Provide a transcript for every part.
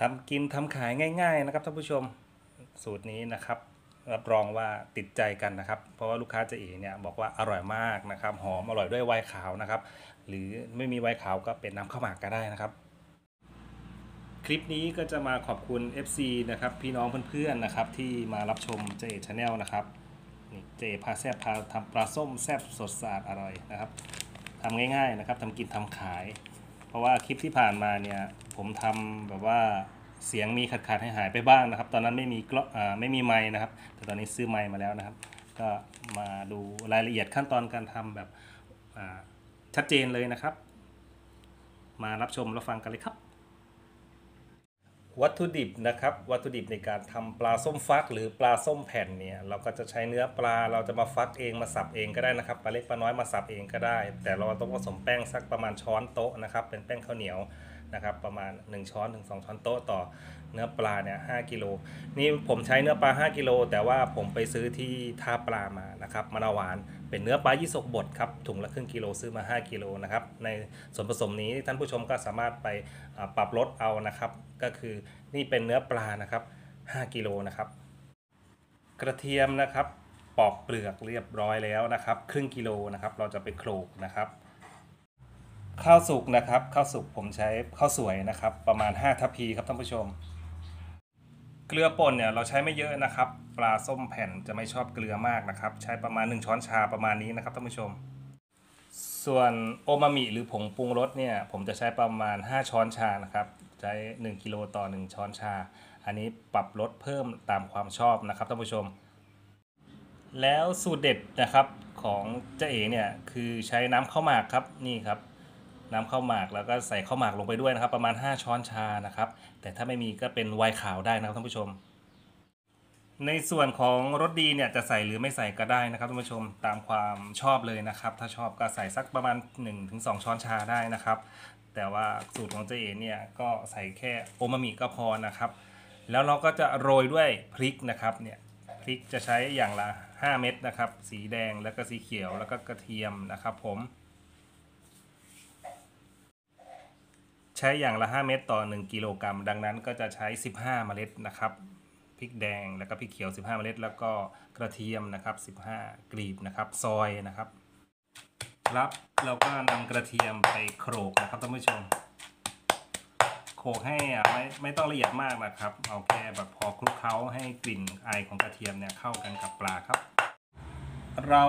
ทำกินทำขายง่ายๆนะครับท่านผู้ชมสูตรนี้นะครับ รับรองว่าติดใจกันนะครับ เพราะว่าลูกค้าเจเอ๋เนี่ยบอกว่าอร่อยมากนะครับ หอมอร่อยด้วยไวน์ขาวนะครับ หรือไม่มีไวน์ขาวก็เป็นน้ำข้าวหมากก็ได้นะครับ คลิปนี้ก็จะมาขอบคุณ FC นะครับพี่น้องเพื่อนๆนะครับ ที่มารับชมเจเอ๋ Channel นะครับนี่เจเอ๋พาแซบพาทำปลาส้มแซบสดสะอาดอร่อยนะครับทำง่ายๆนะครับทำกินทำขาย ราะว่าคลิปที่ผ่านมาเนี่ยผมทำแบบว่าเสียงมีขาดขาดหายหายไปบ้างนะครับ ตอนนั้นไม่มีกล้องไม่มีไม้นะครับ แต่ตอนนี้ซื้อไม้มาแล้วนะครับ ก็มาดูรายละเอียดขั้นตอนการทำแบบชัดเจนเลยนะครับ มารับชมรับฟังกันเลยครับ วัตถุดิบนะครับวัตถุดิบในการทำปลาส้มฟัก หรือปลาส้มแผ่นเนี่ยเราก็จะใช้เนื้อปลาเราจะมาฟักเองมาสับเองก็ได้นะครับปลาเล็กปลาน้อยมาสับเองก็ได้ แต่เราต้องผสมแป้งสักประมาณช้อนโต๊ะนะครับเป็นแป้งข้าวเหนียวนะครับประมาณ 1 ช้อนถึง2ช้อนโต๊ะต่อเนื้อปลาเนี่ยหกิโลนี่ผมใช้เนื้อปลา 5 กิโลแต่ว่าผมไปซื้อที่ท่าปลามานะครับมะนาวหวาน เป็นเนื้อปลายี่สกบดครับถุงละครึ่งกิโลซื้อมา 5 กิโลนะครับในส่วนผสมนี้ท่านผู้ชมก็สามารถไปปรับลดเอานะครับ ก็คือนี่เป็นเนื้อปลานะครับ 5 กิโลนะครับ กระเทียมนะครับปอกเปลือกเรียบร้อยแล้วนะครับ ครึ่งกิโลนะครับ เราจะไปโขลกนะครับ ข้าวสุกนะครับ ข้าวสุกผมใช้ข้าวสวยนะครับ ประมาณ 5 ทัพพีครับท่านผู้ชม เกลือป่นเนี่ยเราใช้ไม่เยอะนะครับ ปลาส้มแผ่นจะไม่ชอบเกลือมากนะครับ ใช้ประมาณ 1 ช้อนชาประมาณนี้นะครับท่านผู้ชม ส่วนโอมามิหรือผงปรุงรสเนี่ยผมจะใช้ประมาณ 5 ช้อนชานะครับใช้ 1กิโลต่อ 1 ช้อนชา อันนี้ปรับลดเพิ่มตามความชอบนะครับท่านผู้ชม แล้วสูตรเด็ดนะครับของเจ๊เอ๋เนี่ยคือใช้น้ำข้าวหมากครับนี่ครับน้ำข้าวหมากแล้วก็ใส่ข้าวหมากลงไปด้วยนะครับ ประมาณ 5 ช้อนชานะครับ แต่ถ้าไม่มีก็เป็นไวน์ขาวได้นะครับท่านผู้ชม ในส่วนของรสดีเนี่ยจะใส่หรือไม่ใส่ก็ได้นะครับท่านผู้ชมตามความชอบเลยนะครับ ถ้าชอบก็ใส่สักประมาณ 1-2 ช้อนชาได้นะครับ แต่ว่าสูตรของเจเอเนี่ยก็ใส่แค่โอมามิก็พอนะครับ แล้วเราก็จะโรยด้วยพริกนะครับเนี่ยพริกจะใช้อย่างละ 5 เม็ดนะครับ สีแดงแล้วก็สีเขียวแล้วก็กระเทียมนะครับผม ใช้อย่างละ 5 เม็ดต่อ 1 กิโลกรัมดังนั้นก็จะใช้ 15 เมล็ดนะครับ ริกแดงแล้วก็พริกเขียว 15 เมล็ด แล้วก็กระเทียมนะครับ 15 กลีบนะครับ ซอยนะครับครับเราก็นำกระเทียมไปโขลกนะครับท่านผู้ชมโขลกให้อะไม่ไม่ต้องละเอียดมากนะครับ เอาแค่แบบพอคลุกเคล้าให้กลิ่นไอของกระเทียมเนี่ยเข้ากันกับปลาครับ เรา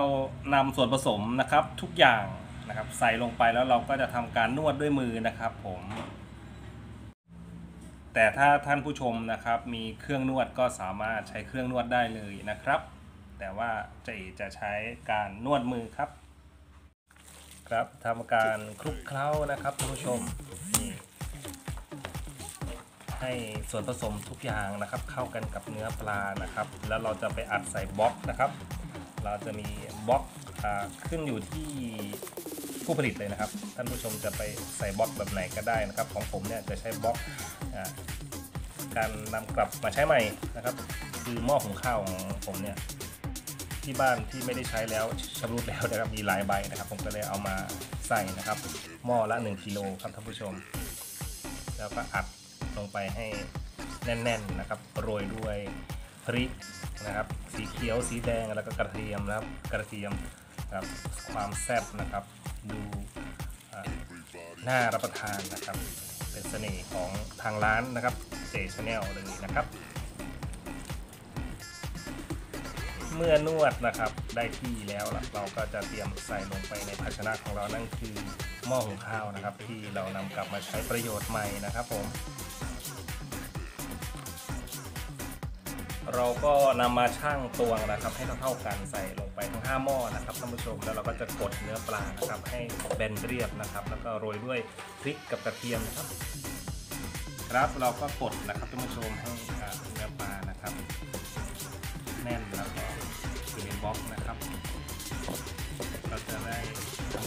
นำส่วนผสมนะครับทุกอย่างนะครับ ใส่ลงไปแล้วเราก็จะทำการนวดด้วยมือนะครับ ผม แต่ถ้าท่านผู้ชมนะครับมีเครื่องนวดก็สามารถใช้เครื่องนวดได้เลยนะครับ แต่ว่าเจจะใช้การนวดมือครับ ครับทำการคลุกเคล้านะครับท่านผู้ชมให้ส่วนผสมทุกอย่างนะครับ เข้ากันกับเนื้อปลานะครับ แล้วเราจะไปอัดใส่บล็อกนะครับ เราจะมีบล็อกอขึ้นอยู่ที่ ผู้ผลิตเลยนะครับ ท่านผู้ชมจะไปใส่บล็อกแบบไหนก็ได้นะครับ ของผมเนี่ยจะใช้บล็อกการนำกลับมาใช้ใหม่นะครับ คือหม้อหุงข้าวของผมเนี่ยที่บ้านที่ไม่ได้ใช้แล้วชำรุดแล้วนะครับมีหลายใบนะครับ ผมก็เลยเอามาใส่นะครับหม้อละ1กิโลครับท่านผู้ชม แล้วก็อัดลงไปให้แน่นๆนะครับโรยด้วยพริกนะครับสีเขียวสีแดงแล้วก็กระเทียมนะครับกระเทียมครับความแซ่บนะครับ ดูน่ารับประทานนะครับ เป็นเสน่ห์ของทางร้านนะครับเจชแนลเลยนะครับ เมื่อนวดนะครับได้ที่แล้วเราก็จะเตรียมใส่ลงไปในภาชนะของเรานั่นคือหม้อหุงข้าวนะครับ ที่เรานำกลับมาใช้ประโยชน์ใหม่นะครับผม เราก็นำมาชั่งตวงนะครับ ให้เท่าๆกันใส่ลงไปทั้ง5หม้อนะครับท่านผู้ชมแล้วเราก็จะกดเนื้อปลานะครับให้แบนเรียบนะครับ แล้วก็โรยด้วยพริกกับกระเทียมนะครับครับเราก็กดนะครับท่านผู้ชมให้เนื้อปลานะครับ แน่นแล้วก็อยู่ในบล็อกนะครับ เราจะได้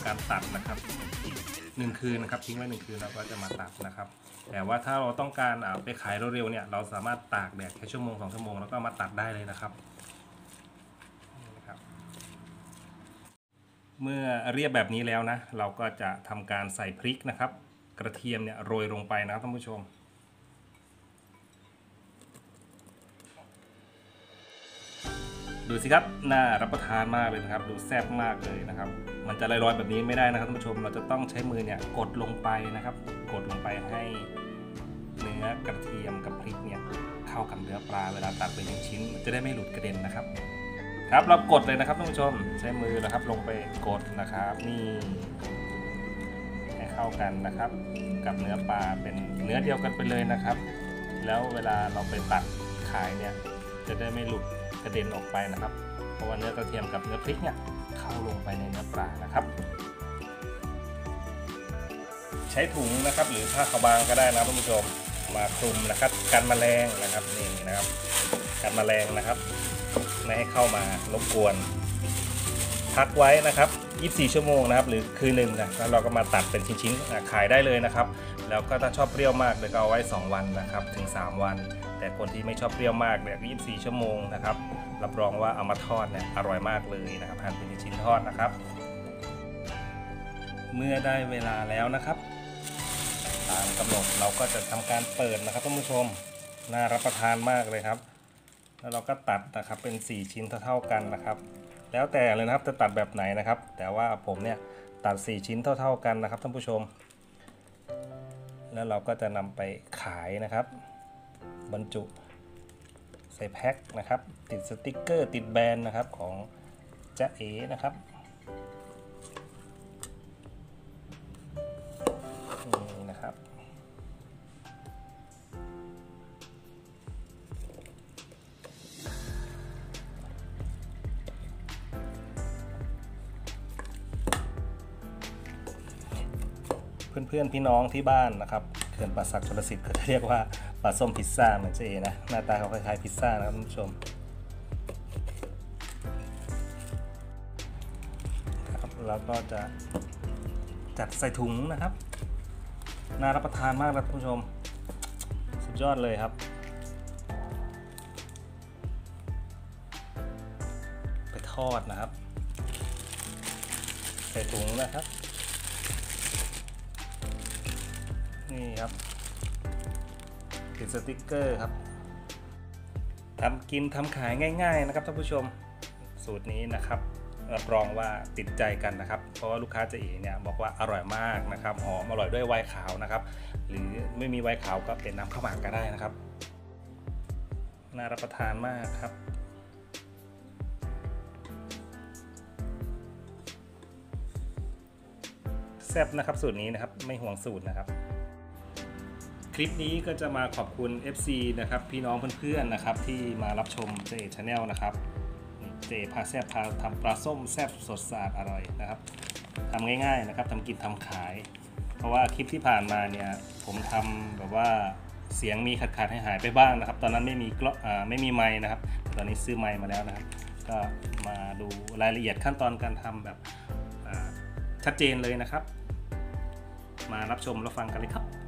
การตัดนะครับหนึ่งคืนนะครับทิ้งไว้หนึ่งคืนเราก็จะมาตัดนะครับ แต่ว่าถ้าเราต้องการาไปขายเร็วๆเนี่ยเราสามารถตากแดดแค่ชั่วโมงสองชั่วโมงแล้วก็มาตัดได้เลยนะครับนี่นะครับเมื่อเรียบแบบนี้แล้วนะ เราก็จะทำการใส่พริกนะครับ กระเทียมเนี่ยโรยลงไปนะครับท่านผู้ชม ดูสิครับน่ารับประทานมากเลยนะครับ ดูแซ่บมากเลยนะครับ มันจะลอยๆแบบนี้ไม่ได้นะครับท่านผู้ชมเราจะต้องใช้มือเนี่ยกดลงไปนะครับ กดลงไปให้เนื้อกระเทียมกับพริกเนี่ยเข้ากับเนื้อปลาเวลาตัดเป็นชิ้น จะได้ไม่หลุดกระเด็นนะครับ ครับเรากดเลยนะครับท่านผู้ชมใช้มือนะครับลงไปกดนะครับนี่ให้เข้ากันนะครับ กับเนื้อปลาเป็นเนื้อเดียวกันไปเลยนะครับ แล้วเวลาเราไปตัดขายเนี่ยจะได้ไม่หลุด กระเด็นออกไปนะครับ เพราะว่าเนื้อกระเทียมกับเนื้อพริกเนี่ยเข้าลงไปในเนื้อปลานะครับ ใช้ถุงนะครับ หรือผ้าขาวบางก็ได้นะท่านผู้ชมมาคลุมนะครับกันแมลงนะครับนี่นะครับกันแมลงนะครับไม่ให้เข้ามารบกวนพักไว้นะครับ 24 ชั่วโมงนะครับ หรือคืนหนึ่งนะแล้วเราก็มาตัดเป็นชิ้นๆขายได้เลยนะครับ แล้วก็ถ้าชอบเปรี้ยวมากเลยก็เอาไว้ 2 วันนะครับ ถึง 3 วัน แต่คนที่ไม่ชอบเปรี้ยวมากเนี่ย24 ชั่วโมงนะครับ รับรองว่าเอามาทอดเนี่ยอร่อยมากเลยนะครับหั่นเป็นชิ้นทอดนะครับ เมื่อได้เวลาแล้วนะครับ ตามกำหนดเราก็จะทำการเปิดนะครับท่านผู้ชม น่ารับประทานมากเลยครับ แล้วเราก็ตัดนะครับเป็น 4 ชิ้นเท่าๆกันนะครับ แล้วแต่เลยนะครับจะตัดแบบไหนนะครับ แต่ว่าผมเนี่ยตัด 4 ชิ้นเท่า ๆกันนะครับท่านผู้ชม แล้วเราก็จะนำไปขายนะครับ บรรจุใส่แพ็คนะครับ ติดสติกเกอร์ ติดแบรนด์นะครับของจ๊ะเอ๋นะครับนี่นะครับ เพื่อนๆพี่น้องที่บ้านนะครับเขื่อนป่าสักชลสิทธิ์เขาจะเรียกว่า ปลาส้มพิซซ่าเหมือนเจเอนะ หน้าตาเขาคล้ายๆพิซซ่านะครับท่านผู้ชมครับแล้วก็จะจัดใส่ถุงนะครับ น่ารับประทานมากนะท่านผู้ชม สุดยอดเลยครับไปทอดนะครับ ใส่ถุงนะครับ นี่ครับ ติดสติกเกอร์ครับทำกินทำขายง่าย ๆ นะครับท่านผู้ชมสูตรนี้นะครับรับรองว่าติดใจกันนะครับ เพราะว่าลูกค้าเจะเอเนี่ยบอกว่าอร่อยมากนะครับหอมอร่อยด้วยไวน์ขาวนะครับ หรือไม่มีไวน์ขาวก็เป็นน้ำข้าวหมากก็ได้นะครับน่ารับประทานมากครับ แซ่บนะครับสูตรนี้นะครับไม่ห่วงสูตรนะครับ ลิปนี้ก็จะมาขอบคุณ FC นะครับพี่น้องเพื่อนๆนะครับที่มารับชมเจ Channel นะครับเจพาแซบพาทำปลาส้มแซบสดสะอาดอร่อยนะครับทำง่ายๆนะครับทำกินทำขาย เพราะว่าคลิปที่ผ่านมาเนี่ยผมทำแบบว่าเสียงมีขาดๆให้หายไปบ้างนะครับ ตอนนั้นไม่มีกล้องไม่มีไมค์นะครับแต่ตอนนี้ซื้อไมค์มาแล้วนะครับ ก็มาดูรายละเอียดขั้นตอนการทำแบบชัดเจนเลยนะครับ มารับชมรับฟังกันเลยครับ